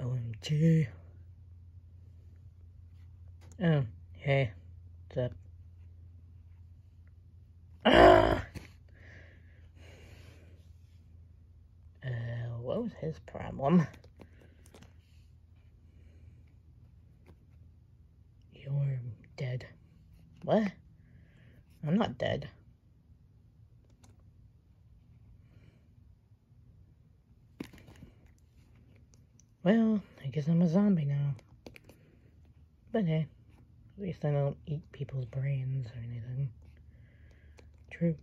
OMG. Oh, hey. What's up? Ah! Uh, what was his problem? You're dead. What? I'm not dead. Well, I guess I'm a zombie now. But hey, at least I don't eat people's brains or anything. True.